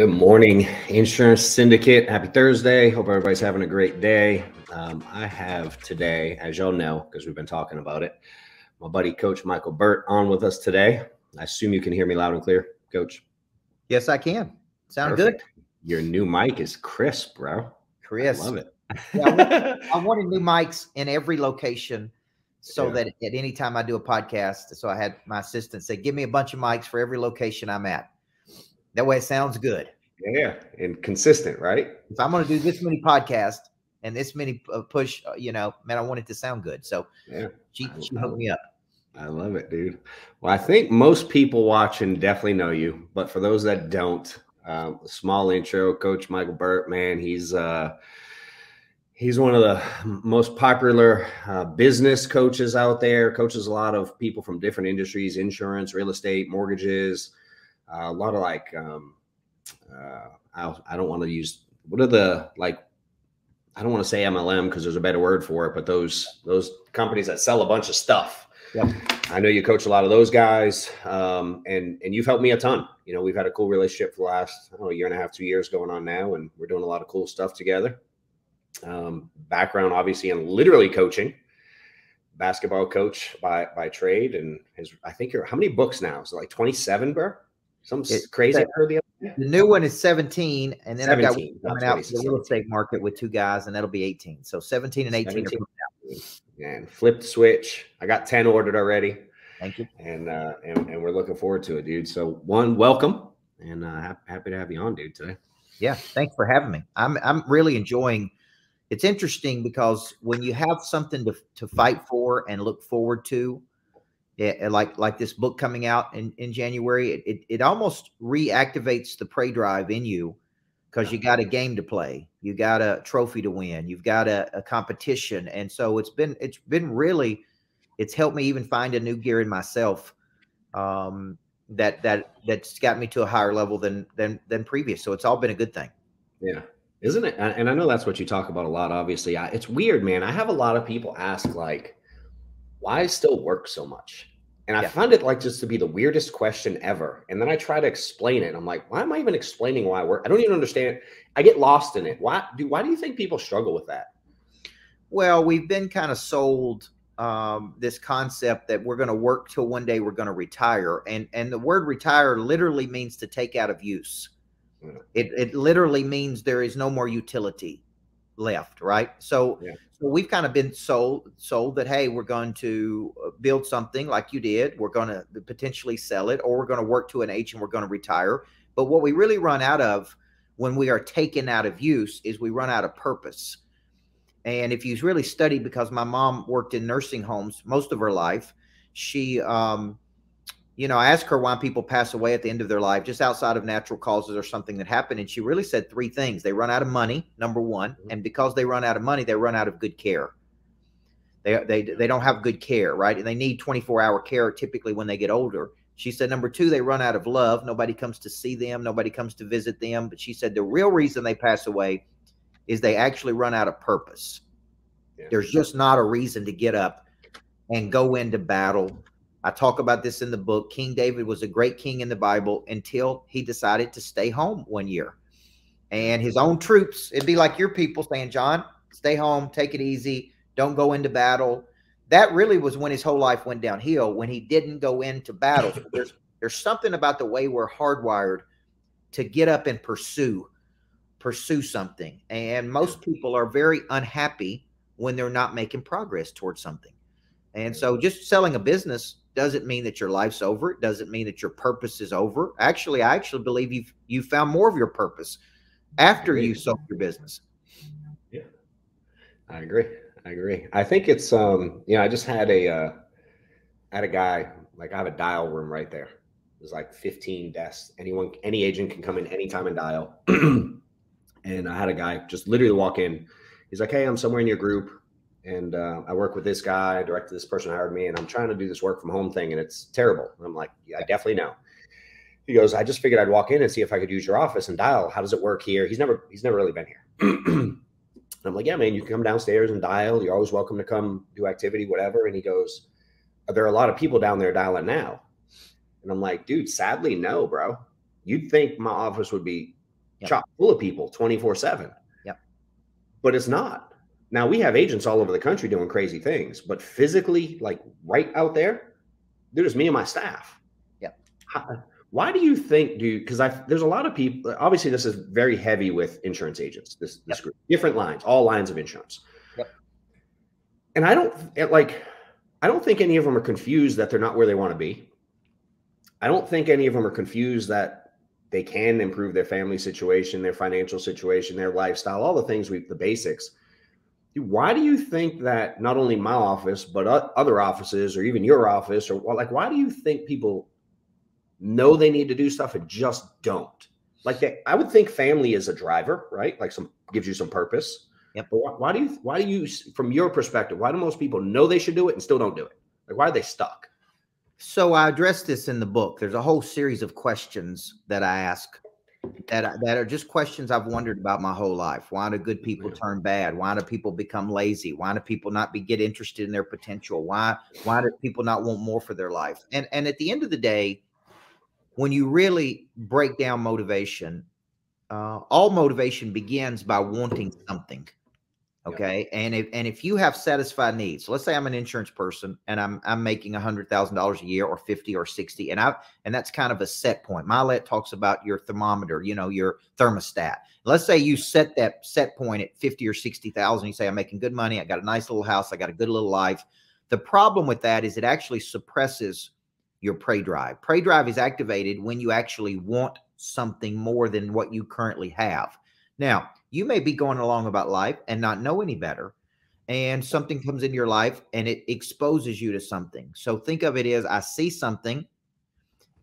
Good morning, Insurance Syndicate. Happy Thursday. Hope everybody's having a great day. Um, I have today, as y'all know, because we've been talking about it, my buddy Coach Micheal Burt on with us today. I assume you can hear me loud and clear, Coach. Yes, I can. Sound Perfect. good. Your new mic is crisp, bro. Chris, I love it. Yeah, I, wanted, I wanted new mics in every location so Yeah. that at any time I do a podcast, so I had my assistant say, "Give me a bunch of mics for every location I'm at." That way, it sounds good. Yeah, and consistent, right? If I'm going to do this many podcasts and this many uh, push, uh, you know, man, I want it to sound good. So Yeah. she she hooked me up. I love it, dude. Well, I think most people watching definitely know you, but for those that don't, um, small intro. Coach Micheal Burt, man, he's uh, he's one of the most popular uh, business coaches out there. Coaches a lot of people from different industries: insurance, real estate, mortgages. Uh, a lot of like, um, uh, I, I don't want to use what are the like. I don't want to say MLM because there's a better word for it, but those those companies that sell a bunch of stuff. Yep. I know you coach a lot of those guys, um, and and you've helped me a ton. You know, we've had a cool relationship for the last I don't know, year and a half, two years going on now, and we're doing a lot of cool stuff together. Um, background, obviously, in literally coaching, basketball coach by by trade, and his I think you're how many books now? Is it like twenty seven, bro? Some It- crazy. The other The new one is 17, and then I've got one coming out for the real estate market with two guys, and that'll be 18. So 17 and 18. 17. and flipped switch. I got ten ordered already. Thank you. and uh, and, and we're looking forward to it, dude. So one, welcome, and uh, happy to have you on, dude, today. Yeah, thanks for having me. I'm I'm really enjoying. It's interesting because when you have something to to fight for and look forward to, yeah, like like this book coming out in in January, it it, it almost reactivates the prey drive in you because you got a game to play, you got a trophy to win, you've got a, a competition, and so it's been it's been really, it's helped me even find a new gear in myself. Um, that that that's got me to a higher level than than than previous. So it's all been a good thing. Yeah, isn't it? And and I know that's what you talk about a lot. Obviously, I, it's weird, man. I have a lot of people ask like, why still work so much? And I Yeah. find it like just to be the weirdest question ever. And then I try to explain it. I'm like, why am I even explaining why I work? I don't even understand. I get lost in it. Why do why do you think people struggle with that? Well, we've been kind of sold um, this concept that we're going to work till one day we're going to retire, and and the word retire literally means to take out of use. Yeah. It it literally means there is no more utility left, right? So. Yeah. So we've kind of been sold sold that hey, we're going to uh, build something like you did. We're going to potentially sell it, or we're going to work to an age and we're going to retire. But what we really run out of when we are taken out of use is we run out of purpose. And if you really study, because my mom worked in nursing homes most of her life, she, um, you know, I asked her why people pass away at the end of their life, just outside of natural causes or something that happened. And she really said three things. They run out of money, number one. Mhm. And because they run out of money, they run out of good care. They, they, they don't have good care, right? And they need 24 hour care typically when they get older. She said, number two, they run out of love. Nobody comes to see them, nobody comes to visit them. But she said the real reason they pass away is they actually run out of purpose. Yeah. There's just not a reason to get up and go into battle. I talk about this in the book. King David was a great king in the Bible until he decided to stay home one year. And his own troops, it'd be like your people saying, John, stay home, take it easy, don't go into battle. That really was when his whole life went downhill when he didn't go into battle. So there's there's something about the way we're hardwired to get up and pursue pursue something. And most people are very unhappy when they're not making progress towards something. And so just selling a business doesn't mean that your life's over. It doesn't mean that your purpose is over. Actually, I actually believe you've you found more of your purpose after you sold your business. Yeah, I agree. I agree. I think it's um, you know, I just had a uh had a guy, like I have a dial room right there. There's like 15 desks. Anyone, any agent can come in anytime and dial. and I had a guy just literally walk in. He's like, Hey, I'm somewhere in your group. And uh, I work with this guy, directed this person hired me, and I'm trying to do this work from home thing, and it's terrible. And I'm like, Yeah, I definitely know. He goes, I just figured I'd walk in and see if I could use your office and dial. How does it work here? He's never he's never really been here. And I'm like, yeah, man, you can come downstairs and dial. You're always welcome to come do activity, whatever. And he goes, There are there a lot of people down there dialing now? And I'm like, dude, sadly, no, bro. You'd think my office would be yep. chock full of people 24 7. Yep. But it's not. Now we have agents all over the country doing crazy things, but physically, like right out there, there's me and my staff. Yep. How, why do you think, do because I there's a lot of people. Obviously, this is very heavy with insurance agents. This this yep. group, different lines, all lines of insurance. Yep. And I don't eh, like. I don't think any of them are confused that they're not where they want to be. I don't think any of them are confused that they can improve their family situation, their financial situation, their lifestyle, all the things we the basics. Why do you think that not only my office but other offices or even your office or like why do you think people know they need to do stuff and just don't? Like they, I would think family is a driver, right? Like some gives you some purpose. Yep. But why, why do you why do you from your perspective, why do most people know they should do it and still don't do it? Like why are they stuck? So I address this in the book. There's a whole series of questions that I ask that that are just questions I've wondered about my whole life. Why do good people turn bad? Why do people become lazy? Why do people not be get interested in their potential? Why why do people not want more for their life? And and at the end of the day, when you really break down motivation, uh, all motivation begins by wanting something. Okay. Yeah. And if and if you have satisfied needs, so let's say I'm an insurance person and I'm I'm making a hundred thousand dollars a year or 50 or 60, and I and that's kind of a set point. Mylett talks about your thermometer, you know, your thermostat. Let's say you set that set point at 50 or 60,000. You say, I'm making good money, I got a nice little house, I got a good little life. The problem with that is it actually suppresses your prey drive. Prey drive is activated when you actually want something more than what you currently have. Now, you may be going along about life and not know any better and something comes into your life and it exposes you to something. So think of it as i see something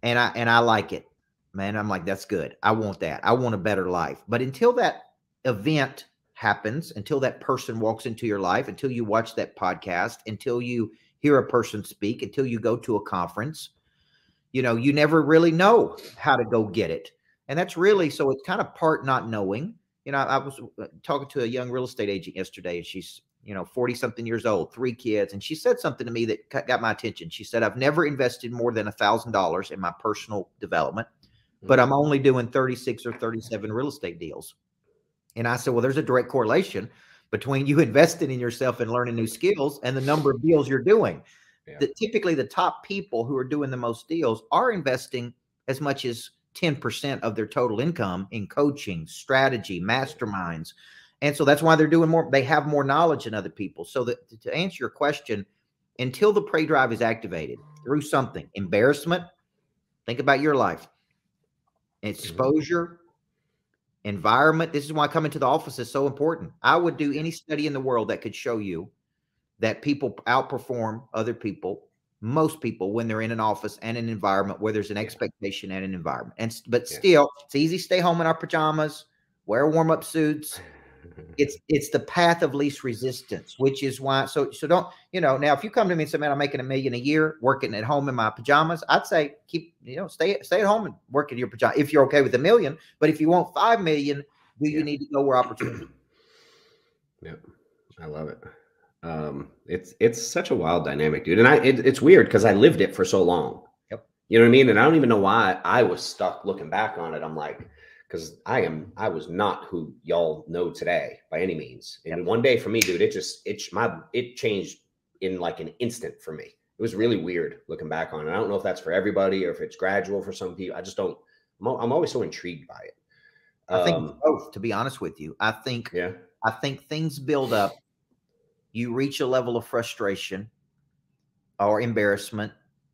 and i and i like it man. I'm like that's good. I want that. I want a better life. But until that event happens until that person walks into your life until you watch that podcast until you hear a person speak until you go to a conference you know you never really know how to go get it. And that's really so it's kind of part not knowing you know, I was uh, talking to a young real estate agent yesterday, and she's, you know, 40 something years old, three kids. And she said something to me that got my attention. She said, I've never invested more than a thousand dollars in my personal development, but I'm mm-hmm. only doing 36 or 37 real estate deals. And I said, Well, there's a direct correlation between you investing in yourself and learning new skills and the number of deals you're doing. Yeah. That typically the top people who are doing the most deals are investing as much as 10% of their total income in coaching, strategy, masterminds. And so that's why they're doing more, they have more knowledge than other people. So that to answer your question, until the prey drive is activated through something, embarrassment, think about your life, mm-hmm. exposure, environment. This is why coming to the office is so important. I would do any study in the world that could show you that people outperform other people most people when they're in an office and an environment where there's an expectation and an environment. And but yeah. still, it's easy to stay home in our pajamas, wear warm up suits. It's it's the path of least resistance, which is why. So so don't you know now if you come to me and say, "Man, I'm making a million a year working at home in my pajamas," I'd say keep you know stay stay at home and work in your pajamas if you're okay with a million. But if you want five million, do you yeah. need to go where opportunity? Yep, I love it. Um, it's it's such a wild dynamic, dude. And I it, it's weird because I lived it for so long. Yep. You know what I mean? And I don't even know why I was stuck looking back on it. I'm like, because I am I was not who y'all know today by any means. And yep. one day for me, dude, it just it my it changed in like an instant for me. It was really weird looking back on it. I don't know if that's for everybody or if it's gradual for some people. I just don't. I'm, I'm always so intrigued by it. I think um, both. To be honest with you, I think yeah. I think things build up you reach a level of frustration or embarrassment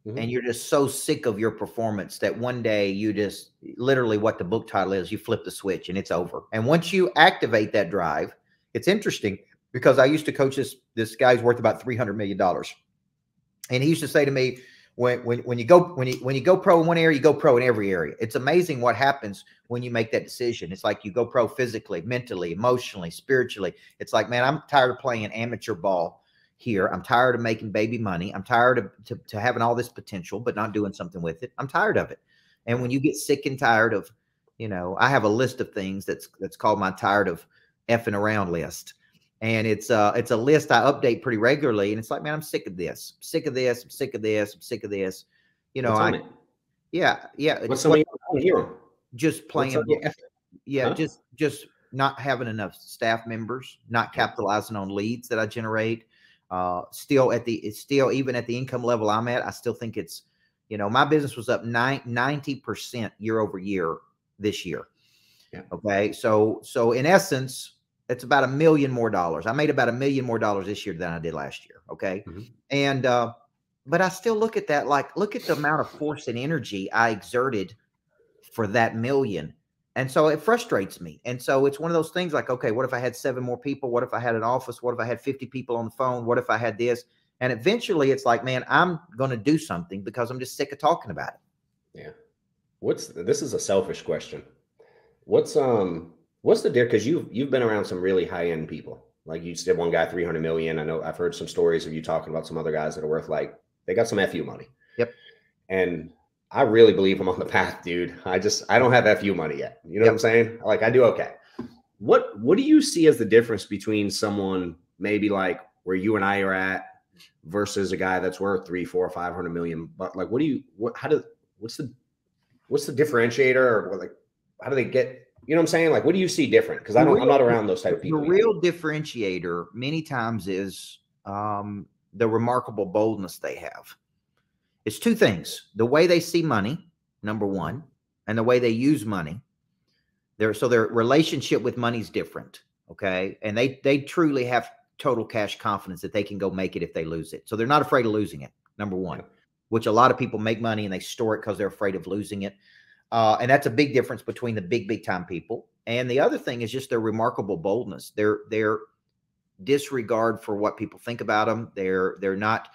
mm-hmm. and you're just so sick of your performance that one day you just literally what the book title is you flip the switch and it's over and once you activate that drive it's interesting because i used to coach this this guy's worth about 300 million dollars and he used to say to me when, when when you go when you when you go pro in one area, you go pro in every area. It's amazing what happens when you make that decision. It's like you go pro physically, mentally, emotionally, spiritually. It's like, man, I'm tired of playing amateur ball here. I'm tired of making baby money. I'm tired of to, to having all this potential, but not doing something with it. I'm tired of it. And when you get sick and tired of, you know, I have a list of things that's that's called my tired of effing around list and it's uh it's a list I update pretty regularly. And it's like, man, I'm sick of this, I'm sick of this, I'm sick of this, I'm sick of this. You know, I, yeah, yeah. What's like, Just playing, yeah, huh? just just not having enough staff members, not capitalizing on leads that I generate. Uh, still at the it's still even at the income level I'm at, I still think it's you know my business was up 90 percent year over year this year. Yeah. Okay, so so in essence, it's about a million more dollars. I made about a million more dollars this year than I did last year. Okay, mm-hmm. and uh, but I still look at that like look at the amount of force and energy I exerted for that million and so it frustrates me. And so it's one of those things like, okay, what if I had seven more people? What if I had an office? What if I had 50 people on the phone? What if I had this? And eventually it's like, man, I'm going to do something because I'm just sick of talking about it. Yeah. What's this is a selfish question. What's um what's the deal? Because you've you've been around some really high end people. Like you said, one guy 300 million. I know I've heard some stories of you talking about some other guys that are worth like they got some FU money. Yep. And I really believe I'm on the path, dude. I just I don't have FU money yet. You know yep. what I'm saying? Like I do okay. What what do you see as the difference between someone maybe like where you and I are at versus a guy that's worth three, four, five hundred million? But like, what do you what how do what's the what's the differentiator or like how do they get you know what I'm saying? Like, what do you see different? Because I don't, real, I'm not around those type of people. The real differentiator many times is um, the remarkable boldness they have. It's two things the way they see money, number one, and the way they use money. Their, so their relationship with money is different. Okay. And they, they truly have total cash confidence that they can go make it if they lose it. So they're not afraid of losing it, number one, which a lot of people make money and they store it because they're afraid of losing it. Uh, and that's a big difference between the big, big time people. And the other thing is just their remarkable boldness. Their their disregard for what people think about them. They're they're not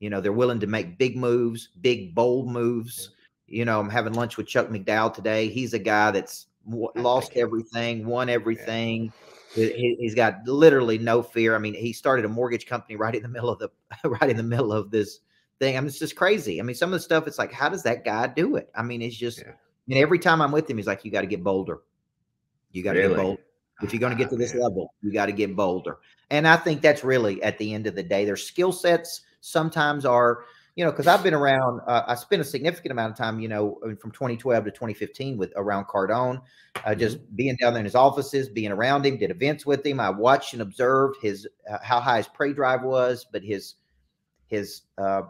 you know, they're willing to make big moves, big, bold moves. You know, I'm having lunch with Chuck McDowell today. He's a guy that's lost everything, won everything. He, has got literally no fear. I mean, he started a mortgage company right in the middle of the right in the middle of this thing. I mean, it's just crazy. I mean, some of the stuff, it's like, how does that guy do it? I mean, it's just, yeah. And every time I'm with him, he's like, you got to get bolder. You got to really? get bolder. If you're going to get to this level, you got to get bolder. And I think that's really at the end of the day, their skill sets sometimes are you know, because I've been around, uh, I spent a significant amount of time, you know, from 2012 to 2015 with around Cardone, uh, just mm-hmm. being down there in his offices, being around him, did events with him. I watched and observed his uh, how high his prey drive was, but his his uh,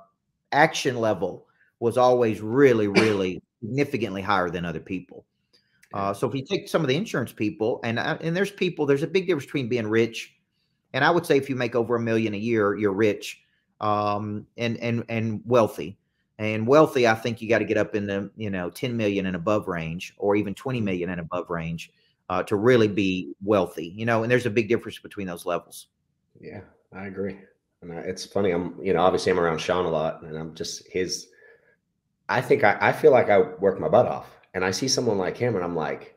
action level was always really, really significantly higher than other people. Uh, so if you take some of the insurance people, and uh, and there's people, there's a big difference between being rich, and I would say if you make over a million a year, you're rich um, and and and wealthy. And wealthy, I think you got to get up in the you know 10 million and above range, or even 20 mm-hmm. and above range, uh, to really be wealthy. You know, and there's a big difference between those levels. Yeah, I agree. And it's funny. I'm you know obviously I'm around Sean a lot, and I'm just his. I think I, I feel like I work my butt off, and I see someone like him, and I'm like,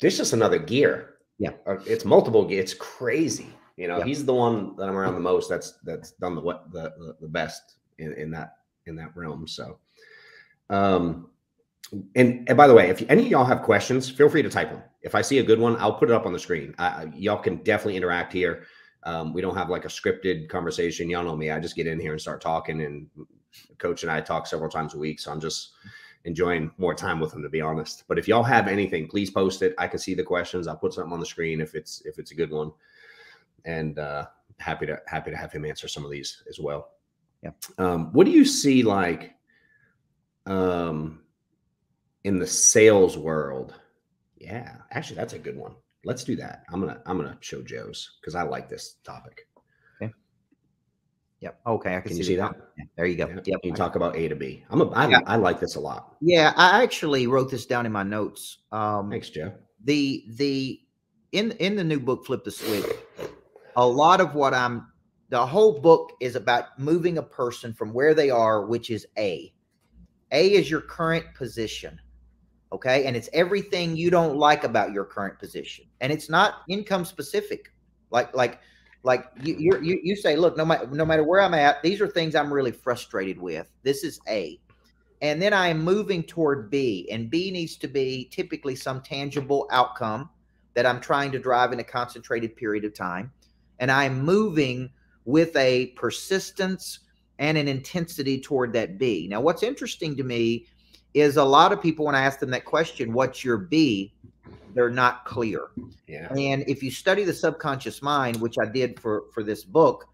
there's just another gear. Yeah, uh, it's multiple. gear. It's crazy. You know, he's the one that I'm around the most. That's that's done the what the the best in, in that in that realm. So, um, and and by the way, if any of y'all have questions, feel free to type them. If I see a good one, I'll put it up on the screen. I, y'all can definitely interact here. Um, we don't have like a scripted conversation. Y'all know me. I just get in here and start talking, and Coach and I talk several times a week. So I'm just enjoying more time with him to be honest. But if y'all have anything, please post it. I can see the questions. I'll put something on the screen if it's if it's a good one and uh, happy to happy to have him answer some of these as well. Yeah. Um, what do you see like um, in the sales world? Yeah, actually, that's a good one. Let's do that. I'm gonna I'm gonna show Joe's because I like this topic. Yep. Okay, I can, see, see that. Yeah, there you go. Yeah. Yep. You talk about A to B. I'm a I, yeah. I like this a lot. Yeah, I actually wrote this down in my notes. Um, Thanks, Joe. The the in in the new book, Flip the Switch a lot of what I'm the whole book is about moving a person from where they are, which is A. A is your current position. Okay. And it's everything you don't like about your current position. And it's not income specific. Like, like, like you, you, you say, look, no matter, no matter where I'm at, these are things I'm really frustrated with. This is A. And then I am moving toward B. And B needs to be typically some tangible outcome that I'm trying to drive in a concentrated period of time and I'm moving with a persistence and an intensity toward that B. Now, what's interesting to me is a lot of people, when I ask them that question, what's your B? They're not clear. Yeah. And if you study the subconscious mind, which I did for for this book,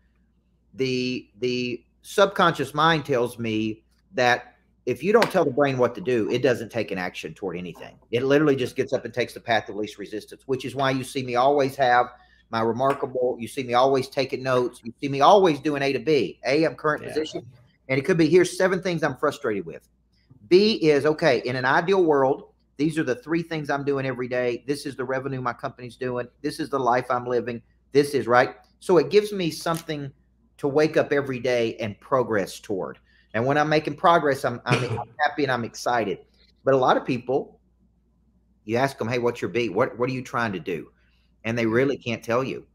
the the subconscious mind tells me that if you don't tell the brain what to do, it doesn't take an action toward anything. It literally just gets up and takes the path of least resistance, which is why you see me always have my remarkable. You see me always taking notes. You see me always doing A to B. A, I'm current Yeah. position, and it could be here's seven things I'm frustrated with. B is okay. In an ideal world, these are the three things I'm doing every day. This is the revenue my company's doing. This is the life I'm living. This is right. So it gives me something to wake up every day and progress toward. And when I'm making progress, I'm, I'm, I'm happy and I'm excited. But a lot of people, you ask them, "Hey, what's your B? What What are you trying to do?" And they really can't tell you.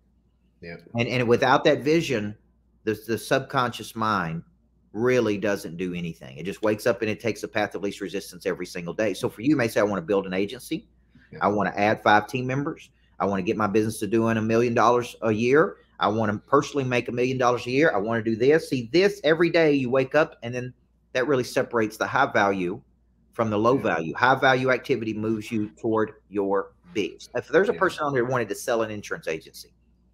Yeah. And and without that vision, the the subconscious mind really doesn't do anything. It just wakes up and it takes the path of least resistance every single day. So for you, you may say, "I want to build an agency. Yeah. I want to add five team members. I want to get my business to doing a million dollars a year. I want to personally make a million dollars a year. I want to do this. See, this every day you wake up, and then that really separates the high value from the low Yeah. value. High value activity moves you toward your B's. If there's a Yeah. person on there who wanted to sell an insurance agency,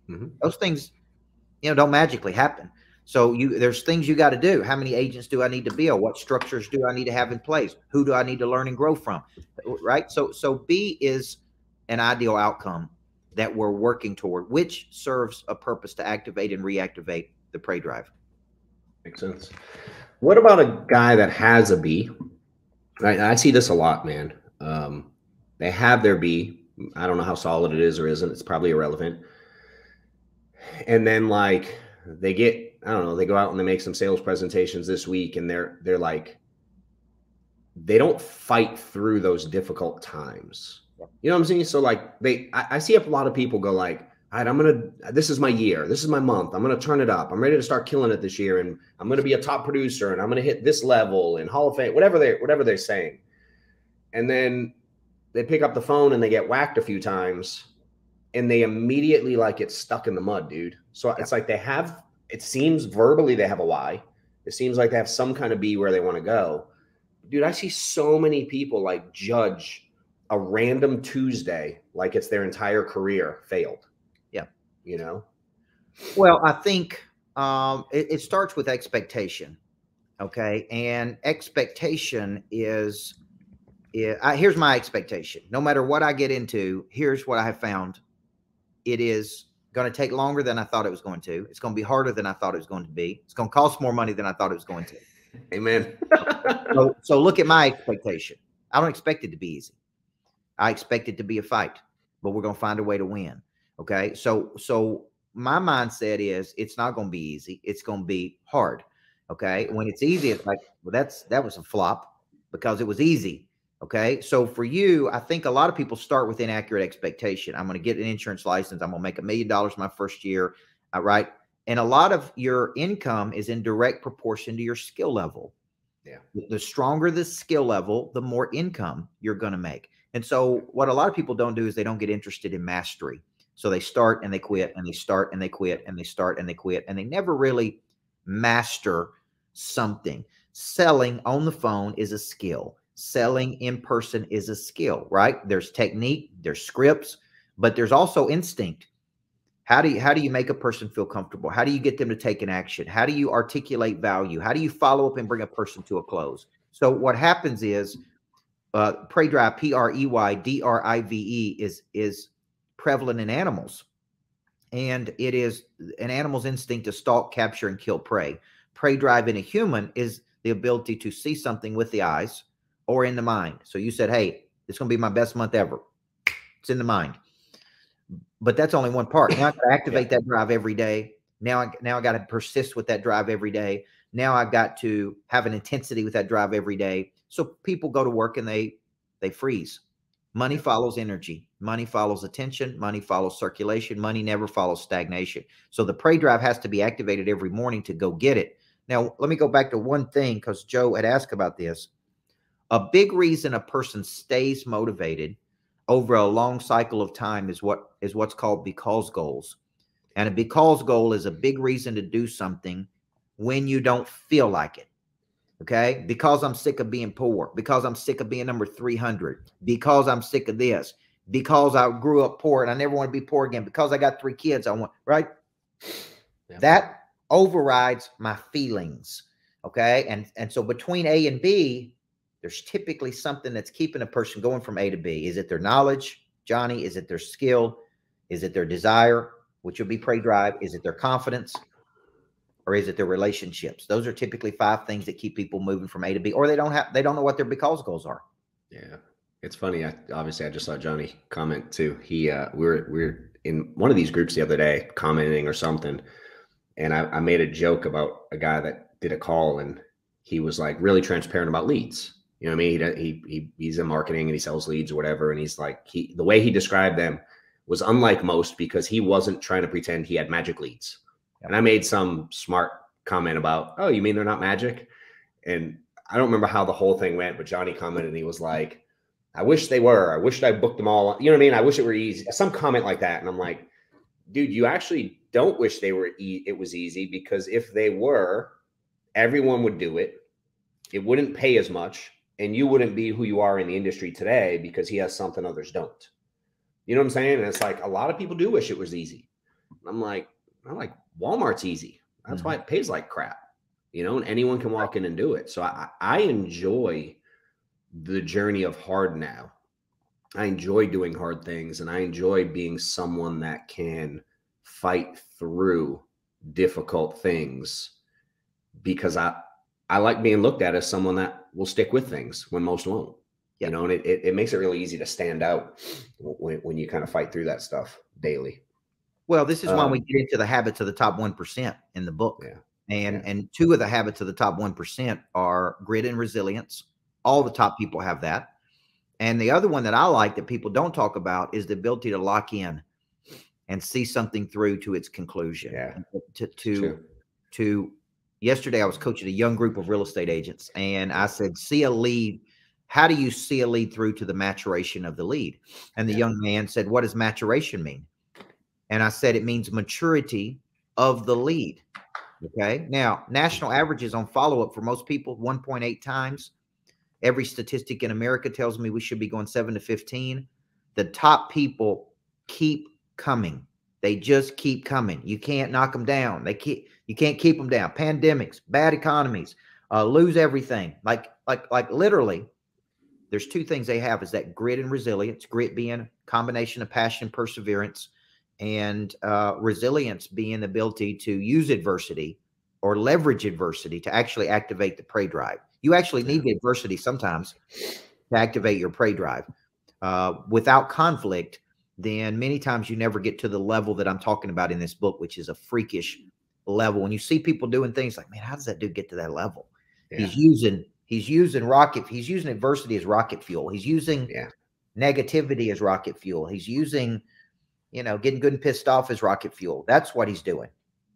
Mhm. those things, you know, don't magically happen. So you there's things you got to do. How many agents do I need to build? What structures do I need to have in place? Who do I need to learn and grow from? Right. So so B is an ideal outcome that we're working toward, which serves a purpose to activate and reactivate the prey drive. Makes sense. What about a guy that has a B? Right, I see this a lot, man. Um, they have their B. I don't know how solid it is or isn't. It's probably irrelevant. And then like they get, I don't know, they go out and they make some sales presentations this week, and they're they're like, they don't fight through those difficult times. You know what I'm saying? So like they, I, I see a lot of people go like, all right, I'm gonna. This is my year. This is my month. I'm gonna turn it up. I'm ready to start killing it this year, and I'm gonna be a top producer, and I'm gonna hit this level and Hall of Fame, whatever they, whatever they're saying. And then they pick up the phone and they get whacked a few times, and they immediately like get stuck in the mud, dude. So it's like they have. It seems verbally they have a why. It seems like they have some kind of be where they want to go. Dude, I see so many people like judge a random Tuesday like it's their entire career failed. Yeah. You know? Well, I think um, it, it starts with expectation. Okay. And expectation is, yeah, I, here's my expectation. No matter what I get into, here's what I have found it is going to take longer than I thought it was going to. It's going to be harder than I thought it was going to be. It's going to cost more money than I thought it was going to. Amen. So, so look at my expectation. I don't expect it to be easy. I expect it to be a fight, but we're going to find a way to win. Okay. So, so my mindset is it's not going to be easy. It's going to be hard. Okay. When it's easy, it's like, well, that's, that was a flop because it was easy. Okay. So for you, I think a lot of people start with inaccurate expectation. I'm going to get an insurance license. I'm going to make a million dollars my first year. Uh, right. And a lot of your income is in direct proportion to your skill level. Yeah. The stronger the skill level, the more income you're going to make. And so, what a lot of people don't do is they don't get interested in mastery. So they start and they quit, and they start and they quit, and they start and they quit, and they never really master something. Selling on the phone is a skill. Selling in person is a skill, right? There's technique, there's scripts, but there's also instinct. How do you how do you make a person feel comfortable? How do you get them to take an action? How do you articulate value? How do you follow up and bring a person to a close? So what happens is uh, prey drive, P R E Y D R I V E, is is prevalent in animals, and it is an animal's instinct to stalk, capture, and kill prey. Prey drive in a human is the ability to see something with the eyes or in the mind. So you said, "Hey, it's going to be my best month ever." It's in the mind, but that's only one part. Now I got to activate that drive every day. Now I now I got to persist with that drive every day. Now I've got to have an intensity with that drive every day. So people go to work and they they freeze. Money follows energy. Money follows attention. Money follows circulation. Money never follows stagnation. So the prey drive has to be activated every morning to go get it. Now, let me go back to one thing because Joe had asked about this. A big reason a person stays motivated over a long cycle of time is what is what's called because goals. And a because goal is a big reason to do something when you don't feel like it. Okay. Because I'm sick of being poor, because I'm sick of being number 300, because I'm sick of this. because I grew up poor and I never want to be poor again because I got three kids. I want right. Yeah. That overrides my feelings. Okay. And and so between A and B, there's typically something that's keeping a person going from A to B. Is it their knowledge, Johnny? Is it their skill? Is it their desire, which will be prey drive? Is it their confidence? Or is it their relationships? Those are typically five things that keep people moving from A to B, or they don't have they don't know what their because goals are. Yeah. It's funny. I obviously I just saw Johnny comment too. He uh we are we are in one of these groups the other day commenting or something, and I, I made a joke about a guy that did a call and he was like really transparent about leads. You know what I mean? He, he, he he's in marketing and he sells leads or whatever. And he's like, he the way he described them was unlike most because he wasn't trying to pretend he had magic leads. And I made some smart comment about, oh, you mean they're not magic? And I don't remember how the whole thing went, but Johnny commented and he was like, I wish they were. I wish I booked them all. You know what I mean? I wish it were easy. Some comment like that. And I'm like, dude, you actually don't wish they were e- it was easy because if they were, everyone would do it. It wouldn't pay as much, and you wouldn't be who you are in the industry today because he has something others don't. You know what I'm saying? And it's like a lot of people do wish it was easy. I'm like, I'm like Walmart's easy. That's mm-hmm. why it pays like crap. You know, and anyone can walk in and do it. So I, I enjoy the journey of hard now. I enjoy doing hard things and I enjoy being someone that can fight through difficult things because I I like being looked at as someone that will stick with things when most won't. You know, and it, it, it, makes it really easy to stand out when, when you kind of fight through that stuff daily. Well, this is um, why we get into the habits of the top 1% in the book. Yeah. And yeah. and two of the habits of the top 1% are grit and resilience. All the top people have that. And the other one that I like that people don't talk about is the ability to lock in and see something through to its conclusion. Yeah. To to to yesterday I was coaching a young group of real estate agents and I said, see a lead. How do you see a lead through to the maturation of the lead? And the yeah. young man said, What does maturation mean? And I said, It means maturity of the lead. Okay. Now, national averages on follow up for most people 1.8 times. Every statistic in America tells me we should be going seven to 15. The top people keep coming. They just keep coming. You can't knock them down. They keep you can't keep them down. Pandemics, bad economies, uh, lose everything. Like like like literally, there's two things they have: is that grit and resilience. Grit being a combination of passion, perseverance, and uh, resilience being the ability to use adversity or leverage adversity to actually activate the prey drive. You actually need the adversity sometimes to activate your prey drive. Uh, without conflict, then many times you never get to the level that I'm talking about in this book, which is a freakish level. When you see people doing things like, man, how does that dude get to that level? Yeah. He's using he's using rocket, he's using adversity as rocket fuel. He's using yeah. negativity as rocket fuel. He's using, you know, getting good and pissed off as rocket fuel. That's what he's doing.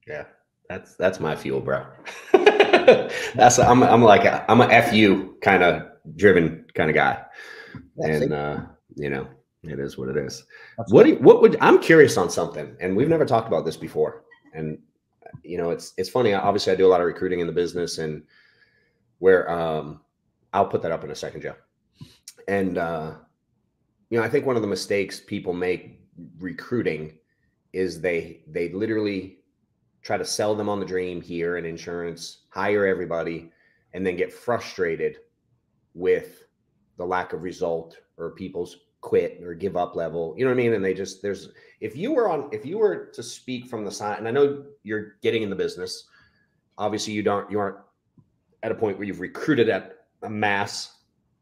Yeah. That's that's my fuel, bro. that's I'm I'm like a, I'm a fu kind of driven kind of guy, that's and uh, you know it is what it is. That's what do you, what would I'm curious on something, and we've never talked about this before. And you know, it's it's funny. Obviously, I do a lot of recruiting in the business, and where um, I'll put that up in a second, Joe. And uh, you know, I think one of the mistakes people make recruiting is they they literally try to sell them on the dream here in insurance, hire everybody, and then get frustrated with the lack of result or people's quit or give up level. You know what I mean? And they just there's if you were on if you were to speak from the side, and I know you're getting in the business, obviously you don't you aren't at a point where you've recruited at a mass.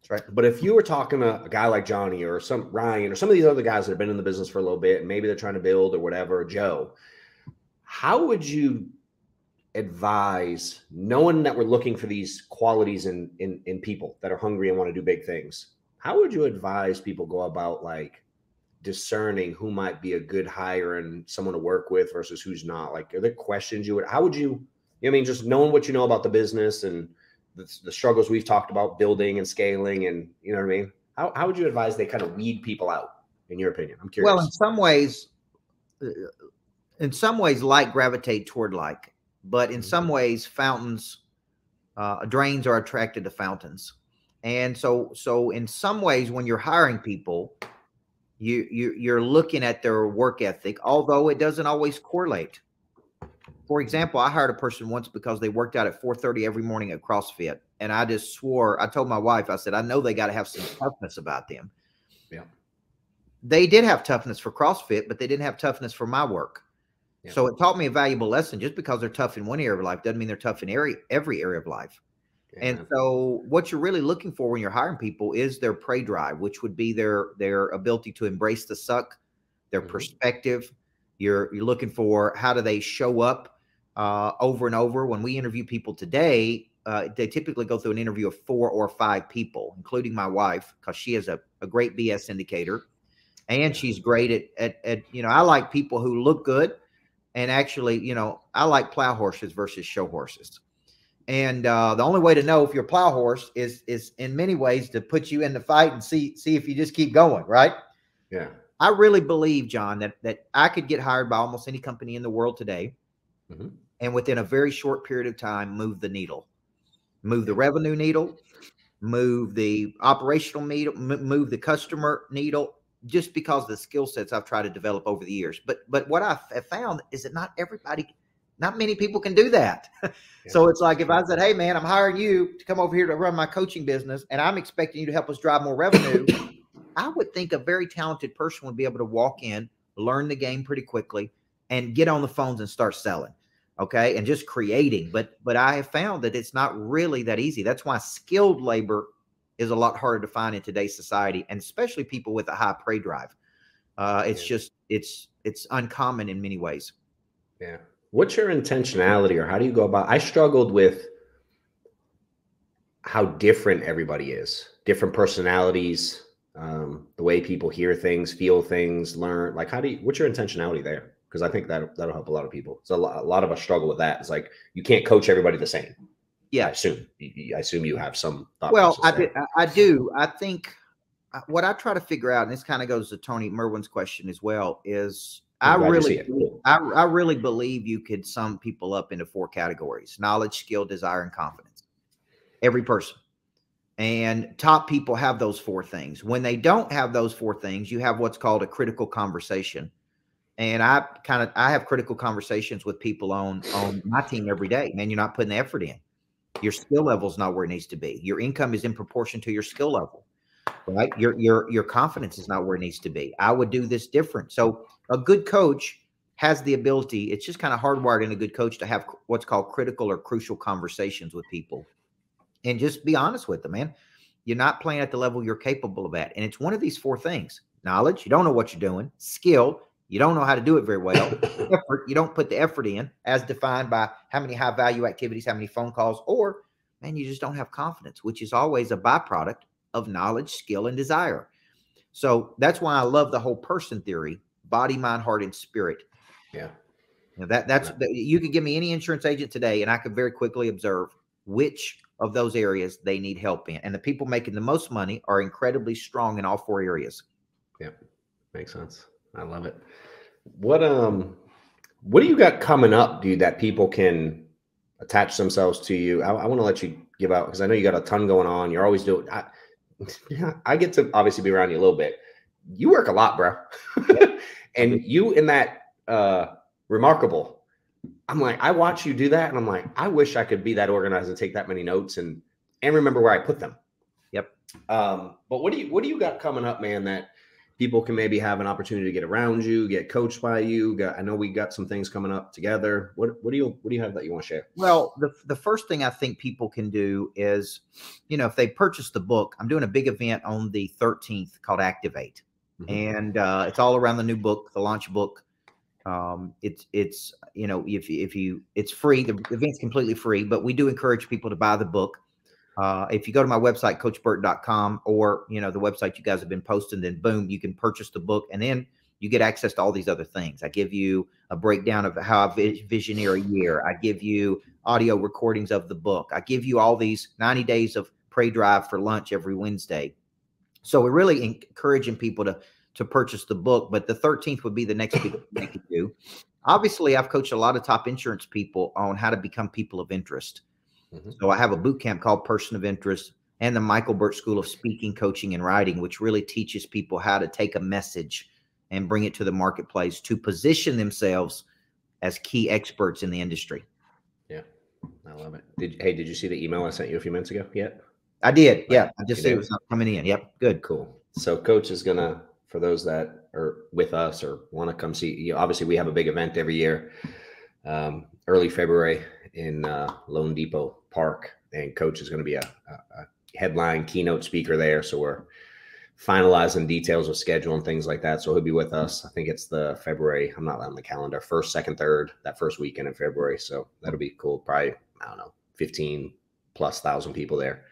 right. But if you were talking to a guy like Johnny or some Ryan or some of these other guys that have been in the business for a little bit and maybe they're trying to build or whatever, Joe, how would you advise knowing that we're looking for these qualities in in in people that are hungry and want to do big things? How would you advise people go about like discerning who might be a good hire and someone to work with versus who's not? Like, are there questions you would? How would you? You know, I mean, just knowing what you know about the business and the, the struggles we've talked about building and scaling, and you know what I mean. How how would you advise they kind of weed people out? In your opinion, I'm curious. Well, in some ways, uh, in some ways, like gravitate toward like, but in some mm-hmm. ways, fountains, uh, drains are attracted to fountains. And so, so in some ways, when you're hiring people, You you you're looking at their work ethic, although it doesn't always correlate. For example, I hired a person once because they worked out at 4:30 every morning at CrossFit, and I just swore. I told my wife, I said, I know they got to have some toughness about them. Yeah. They did have toughness for CrossFit, but they didn't have toughness for my work. Yeah. So it taught me a valuable lesson. Just because they're tough in one area of life doesn't mean they're tough in every every area of life. And so what you're really looking for when you're hiring people is their prey drive, which would be their their ability to embrace the suck, their Mhm. perspective. You're you're looking for how do they show up uh, over and over. When we interview people today, uh, they typically go through an interview of four or five people, including my wife, because she is a, a great BS indicator. And she's great at, at at you know, I like people who look good and actually, you know, I like plow horses versus show horses. And uh, the only way to know if you're a plow horse is is in many ways to put you in the fight and see see if you just keep going, right? yeah. I really believe, John, that that I could get hired by almost any company in the world today, Mhm. and within a very short period of time, move the needle, move the revenue needle, move the operational needle, move the customer needle, just because of the skill sets I've tried to develop over the years. But but what I have found is that not everybody, not many people can do that. So it's like if I said, "Hey, man, I'm hiring you to come over here to run my coaching business, and I'm expecting you to help us drive more revenue," I would think a very talented person would be able to walk in, learn the game pretty quickly, and get on the phones and start selling. Okay, and just creating. But but I have found that it's not really that easy. That's why skilled labor is a lot harder to find in today's society, and especially people with a high prey drive. Uh, it's Yeah. just it's it's uncommon in many ways. Yeah. What's your intentionality or how do you go about I struggled with how different everybody is. Different personalities, um, the way people hear things, feel things, learn. Like how do you what's your intentionality there? Because I think that that'll help a lot of people. So a lot, a lot of us struggle with that. It's like you can't coach everybody the same. Yeah i assume. I assume you have some Well, I, do, I I do. I think uh, what I try to figure out, and this kind of goes to Tony Merwin's question as well, is I I'm see really. I, I really believe you could sum people up into four categories: knowledge, skill, desire, and confidence. Every person. And top people have those four things. When they don't have those four things, you have what's called a critical conversation. And I kind of I have critical conversations with people on on my team every day. Man, you're not putting the effort in. Your skill level is not where it needs to be. Your income is in proportion to your skill level. Right? Your your your confidence is not where it needs to be. I would do this different. So a good coach has the ability, it's just kind of hardwired in a good coach to have what's called critical or crucial conversations with people. And just be honest with them, man. You're not playing at the level you're capable of at. And it's one of these four things knowledge, you don't know what you're doing, skill, you don't know how to do it very well, effort, you don't put the effort in as defined by how many high value activities, how many phone calls, or man, you just don't have confidence, which is always a byproduct of knowledge, skill, and desire. So that's why I love the whole person theory body, mind, heart, and spirit. Yeah. You know, that that's that, you could give me any insurance agent today, and I could very quickly observe which of those areas they need help in. And the people making the most money are incredibly strong in all four areas. Yeah. Makes sense. I love it. What um what do you got coming up, dude, that people can attach themselves to you? I, I want to let you give out because I know you got a ton going on. You're always doing I, I get to obviously be around you a little bit. You work a lot, bro. and you in that uh remarkable. I'm like, I watch you do that, and I'm like, I wish I could be that organized and take that many notes and and remember where I put them. Yep. Um, but what do you what do you got coming up, man, that people can maybe have an opportunity to get around you, get coached by you. Got, I know we got some things coming up together. What what do you what do you have that you want to share? Well, the the first thing I think people can do is, you know, if they purchase the book, I'm doing a big event on the 13th called Activate, Mhm. and uh, it's all around the new book, the launch book. Um, it's it's you know if if you it's free, the event's completely free, but we do encourage people to buy the book. Uh, if you go to my website, coachburt.com, or you know the website you guys have been posting, then boom, you can purchase the book, and then you get access to all these other things. I give you a breakdown of how I vi- visioneer a year. I give you audio recordings of the book. I give you all these 90 days of prey drive for lunch every Wednesday. So we're really encouraging people to to purchase the book, but the 13th would be the next big thing they could do. Obviously, I've coached a lot of top insurance people on how to become people of interest. Mhm. So I have a boot camp called Person of Interest. and the Micheal Burt School of Speaking, Coaching, and Writing, which really teaches people how to take a message and bring it to the marketplace to position themselves as key experts in the industry. Yeah, I love it. Did hey, did you see the email I sent you a few minutes ago yet? I did. Yeah, I just said it was not coming in. Yep, good. Cool. So, coach is gonna for those that are with us or want to come see. You know, obviously, we have a big event every year, um, early February in uh, loanDepot Park, and coach is going to be a, a, headline keynote speaker there. So we're finalizing details of schedule and things like that. So he'll be with us. I think it's the February. I'm not on the calendar. First, second, third. That first weekend in February. So that'll be cool. Probably I don't know, 15 plus thousand people there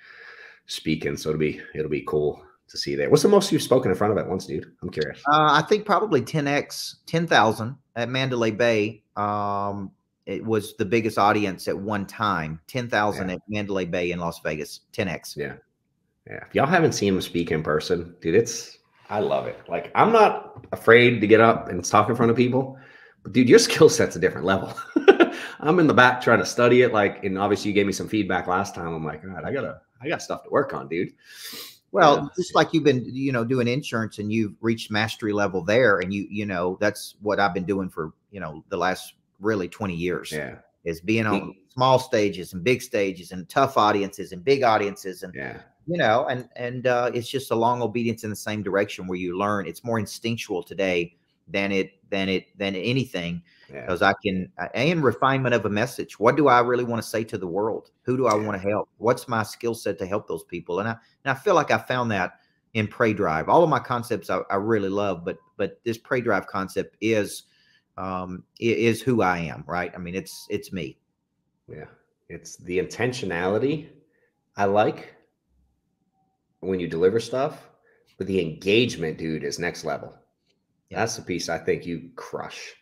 speaking. So it'll be it'll be cool to see there. What's the most you've spoken in front of at once, dude? I'm curious. Uh, I think probably 10x, 10,000 at Mandalay Bay. Um, it was the biggest audience at one time 10,000 yeah. at Mandalay Bay in Las Vegas, 10x. Yeah. Yeah. If y'all haven't seen him speak in person, dude, it's, I love it. Like, I'm not afraid to get up and talk in front of people, but dude, your skill set's a different level. I'm in the back trying to study it. Like, and obviously you gave me some feedback last time. I'm like, all right, I gotta, I got stuff to work on, dude. Well, yeah. just like you've been, you know, doing insurance and you've reached mastery level there, and you, you know, that's what I've been doing for, you know, the last really 20 years. Yeah. Is being on small stages and big stages and tough audiences and big audiences and yeah. you know, and and uh, it's just a long obedience in the same direction where you learn. It's more instinctual today than it than it than anything because yeah. I can and refinement of a message. What do I really want to say to the world? Who do I yeah. want to help? What's my skill set to help those people? And I and I feel like I found that in Prey Drive. All of my concepts I, I really love, but but this Prey Drive concept is um, is who I am, right? I mean, it's it's me. Yeah, it's the intentionality I like when you deliver stuff, but the engagement, dude, is next level. Yeah. That's the piece I think you crush.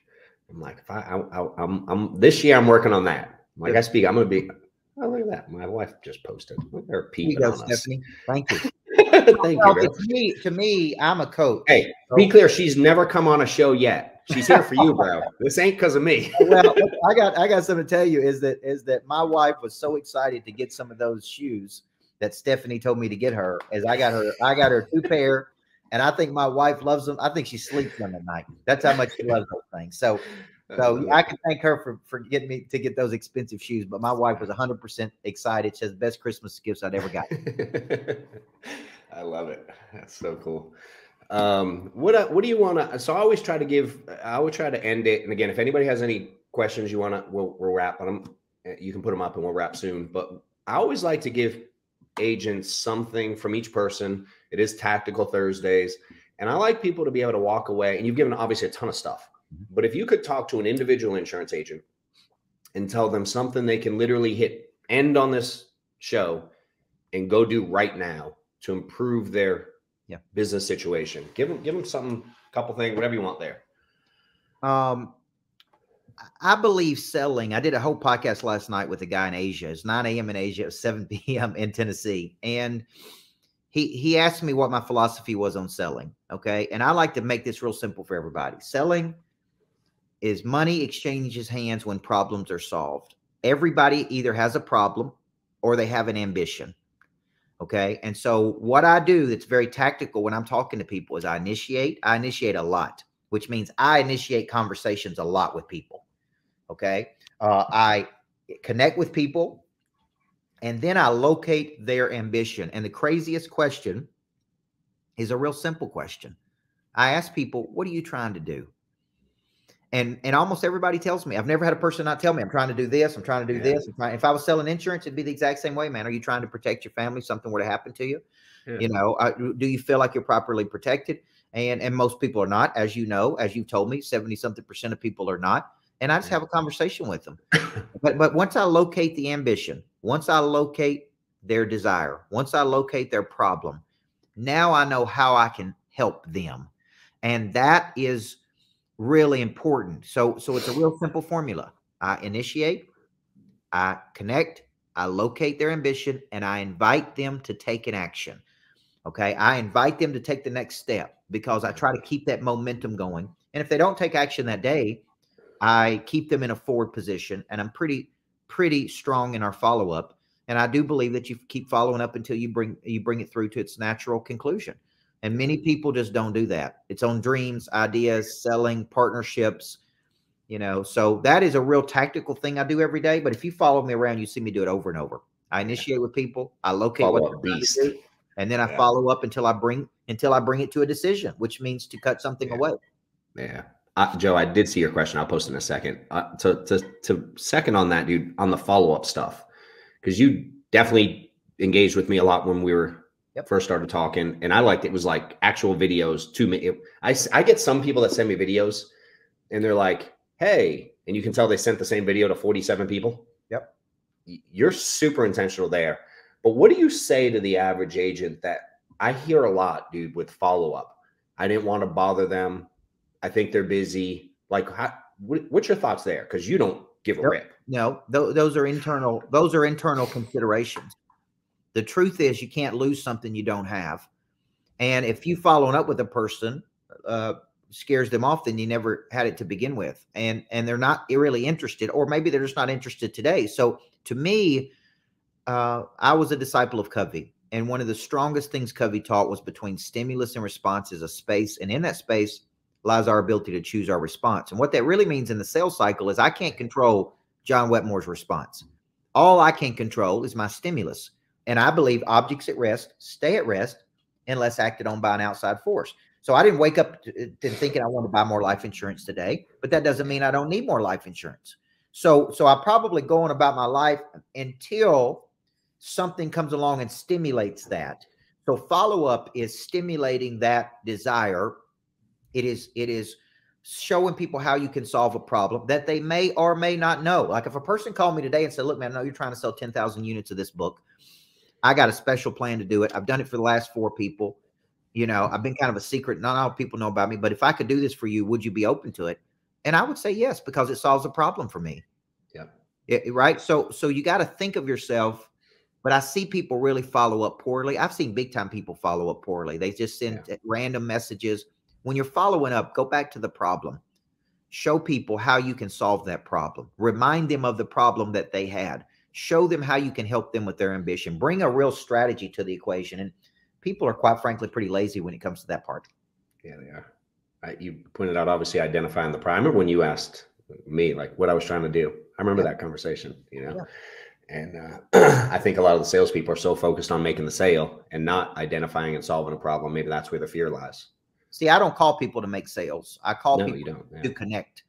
I'm like, if I, I, am I'm this year, I'm working on that. Like I speak, I'm gonna be. Oh, look at that! My wife just posted. Her peeping go, Stephanie. Thank you. Thank well, you. To me, to me, I'm a coach. Hey, so. be clear. She's never come on a show yet. She's here for you, bro. this ain't because of me. well, I got I got something to tell you. Is that is that my wife was so excited to get some of those shoes that Stephanie told me to get her. As I got her, I got her two pair, and I think my wife loves them. I think she sleeps them at night. That's how much she loves those things. So. So I can thank her for, for getting me to get those expensive shoes. But my wife was 100% excited. She has the best Christmas gifts I'd ever got. I love it. That's so cool. Um, what uh, what do you want to? So I always try to give. I would try to end it. And again, if anybody has any questions you want to, we'll, we'll wrap on them. Uh, you can put them up and we'll wrap soon. But I always like to give agents something from each person. It is Tactical Thursdays, and I like people to be able to walk away. And you've given obviously a ton of stuff, mm-hmm. but if you could talk to an individual insurance agent and tell them something they can literally hit end on this show and go do right now to improve their yeah. business situation. Give them give them something, a couple things, whatever you want there. Um, I believe selling. I did a whole podcast last night with a guy in Asia. It's 9 a.m. in Asia, 7 p.m. in Tennessee. And he he asked me what my philosophy was on selling. Okay. And I like to make this real simple for everybody. Selling is money exchanges hands when problems are solved. Everybody either has a problem or they have an ambition. Okay. And so what I do that's very tactical when I'm talking to people is I initiate, I initiate a lot, which means I initiate conversations a lot with people. Okay. Uh, I connect with people and then I locate their ambition. And the craziest question is a real simple question. I ask people, what are you trying to do? and and almost everybody tells me i've never had a person not tell me i'm trying to do this i'm trying to do yeah. this if i was selling insurance it'd be the exact same way man are you trying to protect your family something were to happen to you yeah. you know uh, do you feel like you're properly protected and and most people are not as you know as you've told me 70 something percent of people are not and i just have a conversation with them but but once i locate the ambition once i locate their desire once i locate their problem now i know how i can help them and that is really important. So so it's a real simple formula. I initiate, I connect, I locate their ambition, and I invite them to take an action. Okay. I invite them to take the next step because I try to keep that momentum going. And if they don't take action that day, I keep them in a forward position and I'm pretty, pretty strong in our follow up. And I do believe that you keep following up until you bring you bring it through to its natural conclusion. And many mm-hmm. people just don't do that. It's on dreams, ideas, selling, partnerships, you know. So that is a real tactical thing I do every day. But if you follow me around, you see me do it over and over. I initiate with people, I locate Follow what they're beast. do, and then I Yeah. follow up until I bring until I bring it to a decision, which means to cut something Yeah. away. Yeah. Uh, Joe, I did see your question. I'll post in a second. Uh, to, to, to second on that, dude, on the follow up stuff, because you definitely engaged with me a lot when we were Yep. first started talking, and I liked it was like actual videos to me. It, I I get some people that send me videos, and they're like, "Hey," and you can tell they sent the same video to forty seven people. Yep. You're super intentional there. But what do you say to the average agent that I hear a lot, dude, with follow up? I didn't want to bother them. I think they're busy. Like, how, what, what's your thoughts there? Because you don't give a Yep. rip. No, th- those are internal. Those are internal considerations. The truth is, you can't lose something you don't have. And if you following up with a person uh, scares them off, then you never had it to begin with, and and they're not really interested, or maybe they're just not interested today. So to me, uh, I was a disciple of Covey, and one of the strongest things Covey taught was between stimulus and response is a space, and in that space lies our ability to choose our response. And what that really means in the sales cycle is I can't control John Wetmore's response. All I can control is my stimulus. And I believe objects at rest stay at rest unless acted on by an outside force. So I didn't wake up to, uh, to thinking I want to buy more life insurance today, but that doesn't mean I don't need more life insurance. So so I probably go on about my life until something comes along and stimulates that. So follow up is stimulating that desire. It is it is showing people how you can solve a problem that they may or may not know. Like if a person called me today and said, "Look, man, I know you're trying to sell 10,000 units of this book. I got a special plan to do it. I've done it for the last four people. You know, I've been kind of a secret. Not all people know about me, but if I could do this for you, would you be open to it?" And I would say yes because it solves a problem for me. Yep. It- right? So so you got to think of yourself but I see people really follow up poorly. I've seen big time people follow up poorly. They just send uh, random messages. When you're following up, go back to the problem. Show people how you can solve that problem. Remind them of the problem that they had. Show them how you can help them with their ambition. Bring a real strategy to the equation. And people are quite frankly pretty lazy when it comes to that part. Yeah, they are. I, you pointed out obviously identifying the problem. I remember when you asked me like what I was trying to do. I remember Yeah. that conversation. You know. Yeah. And uh, I think a lot of the salespeople are so focused on making the sale and not identifying and solving a problem. Maybe that's where the fear lies. See, I don't call people to make sales. I call no, people to connect.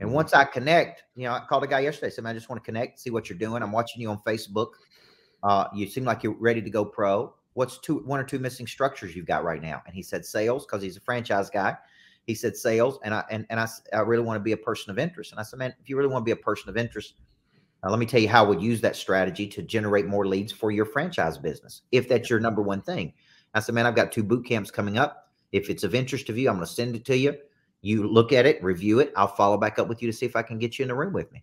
And Mhm. once I connect, you know, I called a guy yesterday. I Said, "Man, I just want to connect, see what you're doing. I'm watching you on Facebook. Uh, you seem like you're ready to go pro. What's two, one or two missing structures you've got right now?" And he said, "Sales," because he's a franchise guy. He said, "Sales," and I and, and I, I really want to be a person of interest. And I said, "Man, if you really want to be a person of interest, uh, let me tell you how I would use that strategy to generate more leads for your franchise business, if that's your number one thing." I said, "Man, I've got two boot camps coming up. If it's of interest to you, I'm going to send it to you." You look at it, review it. I'll follow back up with you to see if I can get you in the room with me.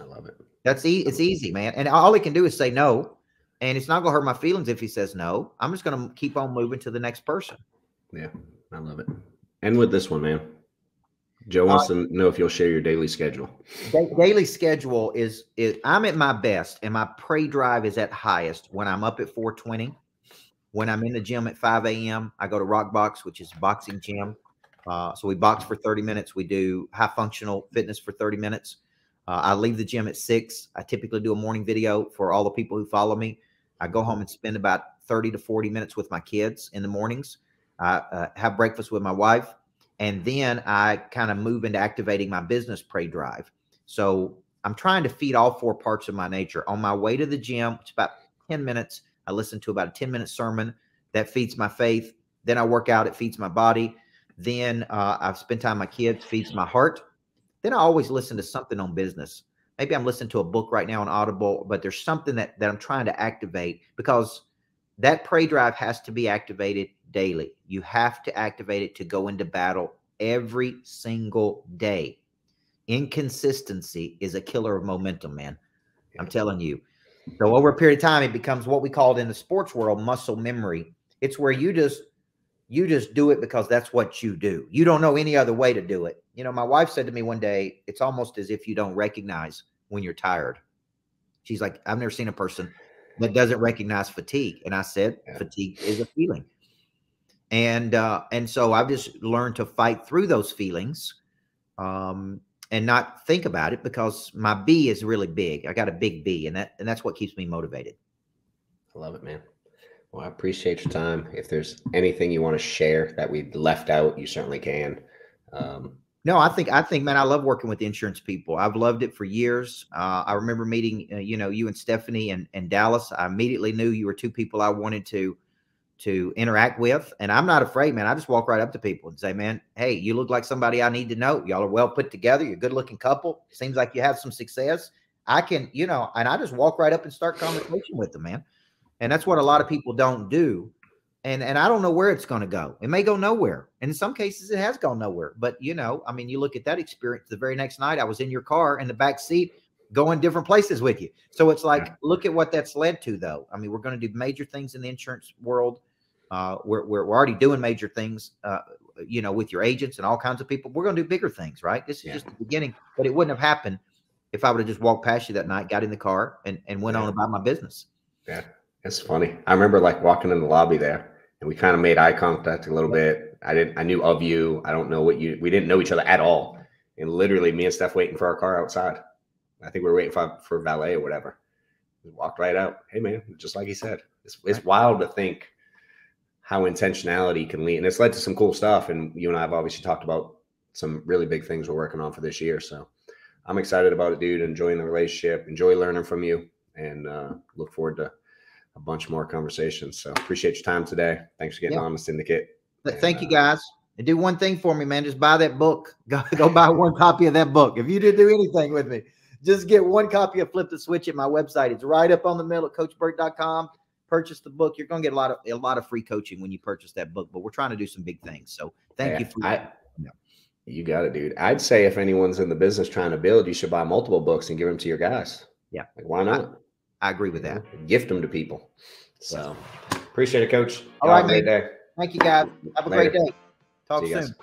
I love it. That's e- it's easy, man. And all he can do is say no. And it's not gonna hurt my feelings if he says no. I'm just gonna keep on moving to the next person. Yeah, I love it. And with this one, man, Joe Uh, wants to know if you'll share your daily schedule. Da- daily schedule is is I'm at my best and my prey drive is at highest when I'm up at 420. When I'm in the gym at 5 a.m., I go to Rock Box, which is a boxing gym. Uh, so we box for 30 minutes. We do high functional fitness for 30 minutes. Uh, I leave the gym at six. I typically do a morning video for all the people who follow me. I go home and spend about 30 to 40 minutes with my kids in the mornings. I uh, have breakfast with my wife, and then I kind of move into activating my business prey drive. So I'm trying to feed all four parts of my nature. On my way to the gym, it's about 10 minutes. I listen to about a 10 minute sermon that feeds my faith. Then I work out, it feeds my body. Then uh, I've spent time with my kids, feeds my heart. Then I always listen to something on business. Maybe I'm listening to a book right now on Audible, but there's something that, that I'm trying to activate because that prey drive has to be activated daily. You have to activate it to go into battle every single day. Inconsistency is a killer of momentum, man. I'm telling you. So over a period of time, it becomes what we called in the sports world muscle memory. It's where you just you just do it because that's what you do. You don't know any other way to do it. You know, my wife said to me one day, it's almost as if you don't recognize when you're tired. She's like, I've never seen a person that doesn't recognize fatigue. And I said, Yeah. fatigue is a feeling. And uh, and so I've just learned to fight through those feelings um, and not think about it because my B is really big. I got a big B, and that and that's what keeps me motivated. I love it, man. Well, I appreciate your time. If there's anything you want to share that we left out, you certainly can. Um, No, I think I think man, I love working with insurance people. I've loved it for years. Uh, I remember meeting, uh, you know, you and Stephanie and, and Dallas. I immediately knew you were two people I wanted to to interact with, and I'm not afraid, man. I just walk right up to people and say, "Man, hey, you look like somebody I need to know. Y'all are well put together. You're a good looking couple. Seems like you have some success. I can, you know," and I just walk right up and start conversation with them, man. And that's what a lot of people don't do and and I don't know where it's going to go. It may go nowhere, and in some cases, it has gone nowhere. But you know, I mean, you look at that experience. The very next night, I was in your car in the back seat, going different places with you. So it's like, Yeah. look at what that's led to, though. I mean, we're going to do major things in the insurance world. Uh, we're, we're we're already doing major things, uh, you know, with your agents and all kinds of people. We're going to do bigger things, right? This is Yeah. just the beginning, but it wouldn't have happened if I would have just walked past you that night, got in the car, and and went Yeah. on about my business. Yeah, it's funny. I remember like walking in the lobby there, and we kind of made eye contact a little bit. I didn't. I knew of you. I don't know what you. We didn't know each other at all. And literally, me and Steph waiting for our car outside. I think we were waiting for for valet or whatever. We walked right out. Hey man, just like he said, it's it's wild to think how intentionality can lead, and it's led to some cool stuff. And you and I have obviously talked about some really big things we're working on for this year. So I'm excited about it, dude. Enjoying the relationship, enjoy learning from you, and uh, look forward to a bunch more conversations. So appreciate your time today. Thanks for getting Yeah. on the syndicate. But And, thank you uh, guys. And do one thing for me, man. Just buy that book. Go, go buy one copy of that book. If you didn't do anything with me, just get one copy of Flip the Switch at my website. It's right up on the middle at coachburt.com. Purchase the book. You're gonna get a lot of a lot of free coaching when you purchase that book. But we're trying to do some big things. So thank Yeah, you for I, Yeah. you got it, dude. I'd say if anyone's in the business trying to build, you should buy multiple books and give them to your guys. Yeah. Like, why not? I agree with that. Gift them to people. So appreciate it, coach. All right, have a great day. Thank you guys. Have a great day. Talk See you soon.